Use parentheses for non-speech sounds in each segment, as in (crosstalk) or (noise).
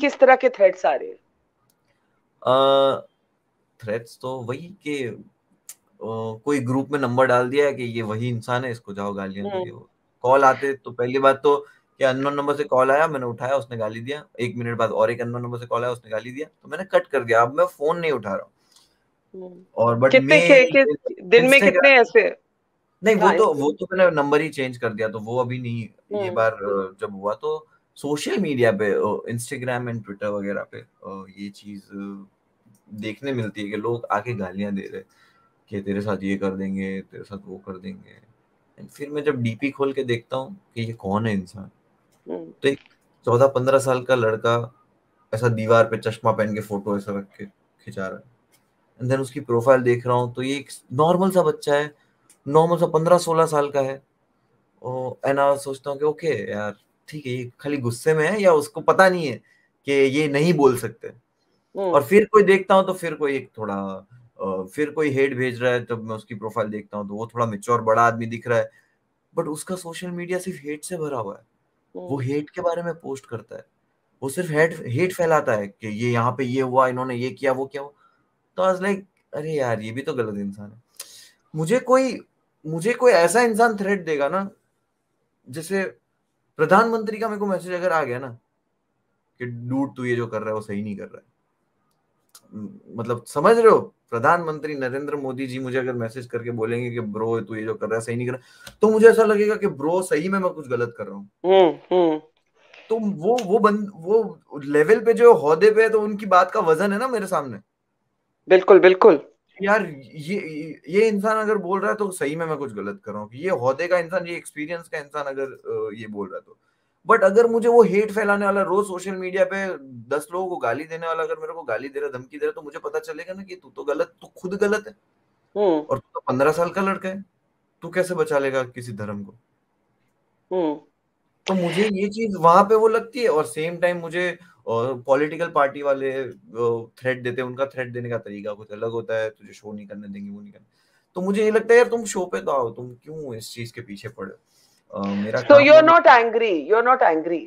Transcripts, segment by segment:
किस तरह के थ्रेट्स आ रहे हैं? थ्रेट्स तो वही के कोई ग्रुप में नंबर डाल दिया है कि ये वही इंसान है इसको जाओ गालियाँ दो हम्म। कॉल आते तो पहली बात तो कि अननोन नंबर से कॉल आया मैंने उठाया उसने गाली दिया। एक मिनट बाद और एक अननोन नंबर से कॉल आया उसने गाली दिया। तो मैंने कट कर दिया। अब मैं फ़ोन नहीं उठा रहा हूँ। हम्म। और बट कितने के, के, दिन में कितने ऐसे नहीं वो तो वो तो मैंने नंबर ही चेंज कर दिया तो वो अभी नहीं ये हम्म। बार जब हुआ तो सोशल मीडिया पे इंस्टाग्राम एंड ट्विटर वगैरह पे ये चीज़ देखने मिलती है कि लोग आके गालियाँ दे रहे कि तेरे साथ ये कर देंगे तेरे साथ वो कर देंगे। एंड फिर मैं जब डीपी खोल के देखता हूँ कि ये कौन है इंसान हम्म। तो एक चौदह पंद्रह साल का लड़का ऐसा दीवार पे चश्मा पहन के फ़ोटो ऐसा रख के खिंचा रहा है। एंड देन उसकी प्रोफ़ाइल देख रहा हूँ तो ये एक नॉर्मल सा बच्चा है नॉर्मल सा पंद्रह सोलह साल का है। और एंड सोचता हूँ कि ओके यार ठीक है ये खाली गुस्से में है या उसको पता नहीं है कि ये नहीं बोल सकते? हम्म। और फिर कोई देखता हूँ तो फिर कोई एक थोड़ा फिर कोई हेट भेज रहा है तब मैं उसकी प्रोफ़ाइल देखता हूँ तो वो थोड़ा मिच्योर बड़ा आदमी दिख रहा है बट उसका सोशल मीडिया सिर्फ़ हेट से भरा हुआ है। वो हेट हम्म। के बारे में पोस्ट करता है। वो सिर्फ़ हेट हेट फैलाता है कि ये यहाँ पे ये हुआ इन्होंने ये किया वो क्या हुआ तो आज लाइक अरे यार ये भी तो गलत इंसान है। मुझे कोई मुझे कोई ऐसा इंसान थ्रेट देगा ना जैसे प्रधानमंत्री का मेरे को मैसेज अगर आ गया ना कि डूड तू ये जो कर रहा है वो सही नहीं कर रहा है। मतलब समझ रहे हो? प्रधानमंत्री नरेंद्र मोदी जी मुझे अगर मैसेज करके बोलेंगे कि ब्रो तू ये जो कर रहा है सही नहीं कर रहा तो मुझे ऐसा लगेगा कि ब्रो सही में मैं कुछ गलत कर रहा हूँ। हम्म, हम्म। तो वो वो बंद वो लेवल पे जो होदे पे है तो उनकी बात का वज़न है ना मेरे सामने। बिल्कुल बिल्कुल। यार ये ये इंसान अगर बोल रहा है तो सही में मैं कुछ गलत कर रहा हूँ ये होदे का इंसान ये एक्सपीरियंस का इंसान अगर ये बोल रहा है तो बट अगर मुझे वो हेट फैलाने वाला रोज सोशल मीडिया पे दस लोगों को गाली देने वाला अगर मेरे को गाली दे रहा धमकी दे रहा तो मुझे पता चलेगा ना कि तू तो गलत तू खुद गलत है हम्म। और तू तो पंद्रह साल का लड़का है तू कैसे बचा लेगा किसी धर्म को हम्म। तो मुझे ये चीज़ वहाँ पे वो लगती है और सेम टाइम मुझे पॉलिटिकल पार्टी वाले थ्रेड देते हैं उनका थ्रेड देने का तरीका कुछ अलग होता है तुझे शो नहीं करने देंगे वो नहीं करने तो मुझे ये लगता है यार तुम शो पे तो आओ तुम क्यों इस चीज़ के पीछे पड़े मेरा so you're not angry you're not angry.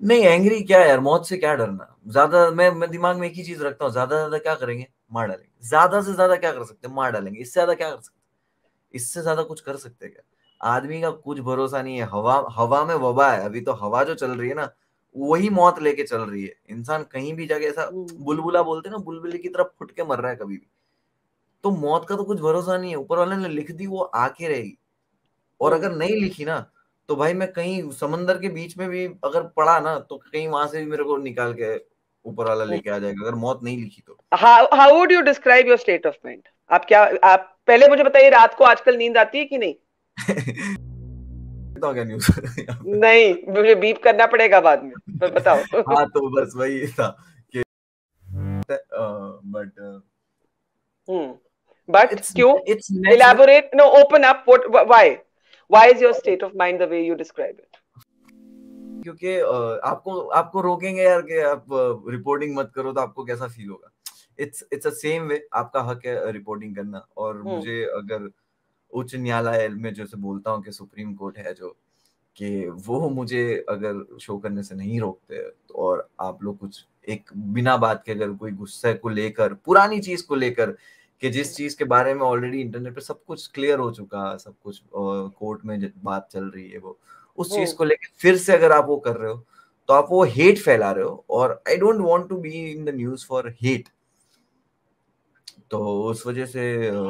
नहीं एंग्री क्या यार? मौत से क्या डरना? ज़्यादा मैं मैं दिमाग में एक ही चीज़ रखता हूँ ज़्यादा ज़्यादा क्या करेंगे? मार डालेंगे। ज़्यादा से ज़्यादा क्या कर सकते हैं? मार डालेंगे। इससे ज़्यादा क्या कर सकते इससे ज़्यादा कुछ कर सकते क्या? आदमी का कुछ भरोसा नहीं है। हवा हवा में वबा है। अभी तो हवा जो चल रही है ना वही मौत लेके चल रही है। इंसान कहीं भी जाके ऐसा हम्म। बुलबुला बोलते ना बुलबुले की तरफ़ फुट के मर रहा है कभी भी। तो मौत का तो कुछ भरोसा नहीं है। ऊपर वाले ने लिख दी वो आके रहेगी। और अगर नहीं लिखी ना तो भाई मैं कहीं समंदर के बीच में भी अगर पढ़ा ना तो कहीं वहाँ से भी मेरे को निकाल के ऊपर वाला लेके आ जाएगा अगर मौत नहीं लिखी तो। How would you describe your state of mind आप क्या आप पहले मुझे बताइए रात को आजकल नींद आती है कि नहीं? (laughs) तो क्या न्यूज़ नहीं मुझे बीप करना पड़ेगा बाद में तो बताओ। हाँ तो बस वही था कि बट बट क्यों? Elaborate no open up what why why? Is your state of mind the way you describe it? क्योंकि आपको आपको रोकेंगे यार कि आप रिपोर्टिंग मत करो तो आपको कैसा फील होगा? It's it's a same way आपका हक है रिपोर्टिंग करना और hmm. मुझे अगर उच्च न्यायालय में जैसे बोलता हूँ कि सुप्रीम कोर्ट है जो कि वो मुझे अगर शो करने से नहीं रोकते तो और आप लोग कुछ एक बिना बात के अगर कोई गुस्से को लेकर पुरानी चीज़ को लेकर कि जिस चीज़ के बारे में ऑलरेडी इंटरनेट पे सब कुछ क्लियर हो चुका सब कुछ कोर्ट में बात चल रही है वो उस चीज़ को लेकर फिर से अगर आप वो कर रहे हो तो आप वो हेट फैला रहे हो और I don't want to be in the news for hate तो उस वजह से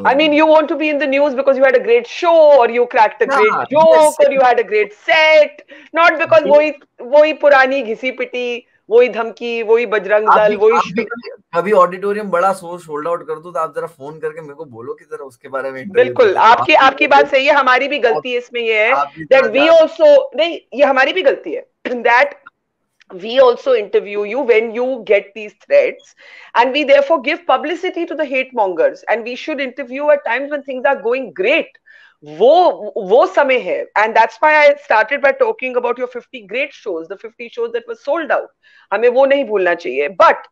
I mean you want to be in the news because you had a great show और you cracked a great joke और you had a great set not because वही वही पुरानी घिसी पिटी वही धमकी वही बजरंग दल वही कभी ऑडिटोरियम बड़ा सोच होल्ड आउट कर दो तो आप जरा फ़ोन करके मेरे को बोलो कि जरा उसके बारे में बिल्कुल आपकी आपकी बात सही है हमारी भी गलती है इसमें ये है दैट वी आल्सो नहीं ये हमारी भी गलती है (clears throat) that we also interview you when you get these threats and we therefore give publicity to the hate mongers and we should interview at times when things are going great वो वो समय है and that's why I started by talking about your 50 great shows the 50 shows that were sold out हमें वो नहीं भूलना चाहिए but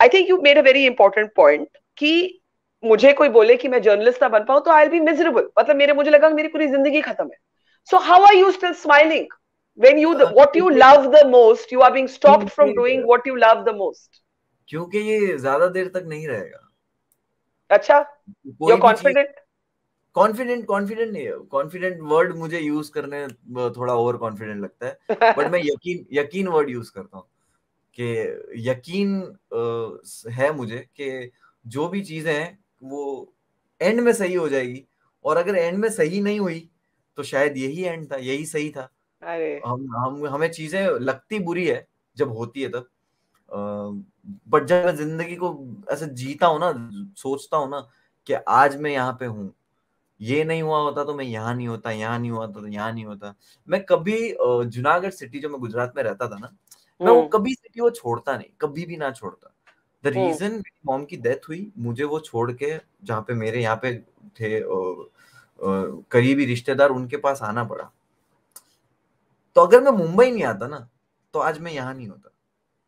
I think you made a very important point कि मुझे कोई बोले कि मैं जर्नलिस्ट ना बन पाऊं तो आई विल बी मिजरेबल मतलब मेरे मुझे लगा मेरी पूरी जिंदगी खत्म है so how are you still smiling when you the, what you love the most you are being stopped from doing what you love the most. क्योंकि ये ज़्यादा देर तक नहीं रहेगा। अच्छा यू कॉन्फिडेंट कॉन्फिडेंट कॉन्फिडेंट नहीं है। कॉन्फिडेंट वर्ड मुझे यूज़ करने थोड़ा ओवर कॉन्फिडेंट लगता है। बट मैं यकीन यकीन वर्ड यूज़ करता हूँ कि यकीन है मुझे कि जो भी चीज़ें हैं वो एंड में सही हो जाएगी। और अगर एंड में सही नहीं हुई तो शायद यही एंड था यही सही था। अरे। हम हम हमें चीज़ें लगती बुरी है जब होती है तब। बट जब मैं ज़िंदगी को ऐसे जीता हूँ ना सोचता हूँ ना कि आज मैं यहाँ पे हूँ। ये नहीं हुआ होता तो मैं यहाँ नहीं होता यहाँ नहीं हुआ तो यहाँ नहीं होता। मैं कभी जूनागढ़ सिटी जो मैं गुजरात में रहता था ना मैं वो हम्म। कभी सिटी वो छोड़ता नहीं कभी भी ना छोड़ता। द रीजन मॉम की डेथ हुई मुझे वो छोड़ के जहाँ पे मेरे यहाँ पे थे करीबी रिश्तेदार उनके पास आना पड़ा। तो अगर मैं मुंबई नहीं आता ना तो आज मैं यहाँ नहीं होता।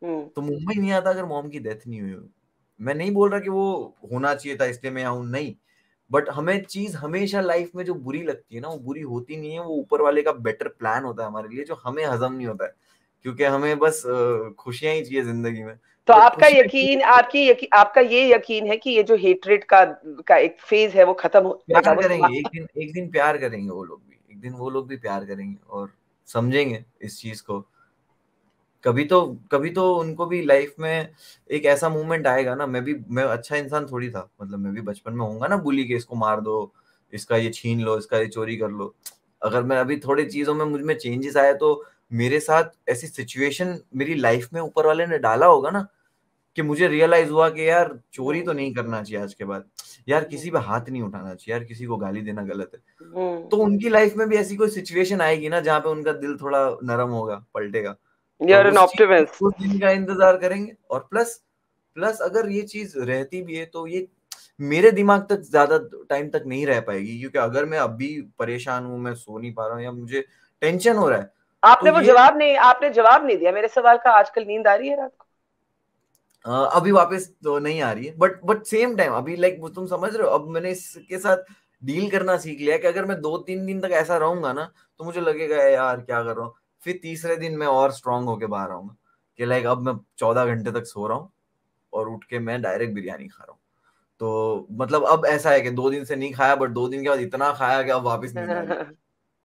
हम्म। तो मुंबई नहीं आता अगर मॉम की डेथ नहीं हुई मैं नहीं बोल रहा कि वो होना चाहिए था इसलिए मैं यहाँ नहीं। बट हमें चीज़ हमेशा लाइफ में जो बुरी लगती है ना वो बुरी होती नहीं है वो ऊपर वाले का बेटर प्लान होता है हमारे लिए जो हमें हजम नहीं होता है। क्योंकि हमें बस खुशियाँ ही चाहिए ज़िंदगी में। तो आपका यकीन आपकी यकी, आपका ये यकीन है कि ये जो हेट्रेड का का एक फ़ेज़ है वो खत्म हो प्यार करेंगे एक दिन एक दिन प्यार करेंगे वो लोग भी। एक दिन वो लोग भी प्यार करेंगे और समझेंगे इस चीज़ को। कभी तो कभी तो उनको भी लाइफ में एक ऐसा मूवमेंट आएगा ना, मैं भी, मैं अच्छा इंसान थोड़ी था मतलब मैं भी बचपन में होऊँगा ना बुली के इसको मार दो, इसका ये छीन लो, इसका ये चोरी कर लो। अगर मैं अभी थोड़ी चीज़ों में मुझमें चेंजेस आया तो मेरे साथ ऐसी सिचुएशन मेरी लाइफ में ऊपर वाले ने डाला होगा ना कि मुझे रियलाइज़ हुआ कि यार चोरी तो नहीं करना चाहिए आज के बाद। यार किसी पे हाथ नहीं उठाना चाहिए यार किसी को गाली देना गलत है। हम्म। तो उनकी लाइफ में भी ऐसी कोई सिचुएशन आएगी ना जहाँ पे उनका दिल थोड़ा नरम होगा पलटेगा। यार एन ऑप्टिमिस्ट उस दिन का इंतज़ार करेंगे और प्लस प्लस अगर ये चीज़ रहती भी है तो ये मेरे दिमाग तक ज़्यादा टाइम तक नहीं रह पाएगी। क्योंकि अगर मैं अभी परेशान हूँ मैं सो नहीं पा रहा हूँ या मुझे टेंशन हो रहा है आपने तो वो जवाब नहीं आपने जवाब नहीं दिया। मेरे सवाल का आजकल नींद आ रही है रात को? अभी वापस तो नहीं आ रही है। बट बट सेम टाइम अभी लाइक तुम समझ रहे हो, अब मैंने इसके साथ डील करना सीख लिया कि अगर मैं दो तीन दिन तक ऐसा रहूँगा ना तो मुझे लगेगा यार, क्या कर रहा हूँ? फिर तीसरे दिन मैं और स्ट्रांग होके बाहर आऊँगा कि लाइक अब मैं चौदह घंटे तक सो रहा हूँ और उठ के मैं डायरेक्ट बिरयानी खा रहा हूँ। तो मतलब अब ऐसा है कि दो दिन से नहीं खाया बट दो दिन के बाद इतना खाया कि अब वापस नहीं (laughs)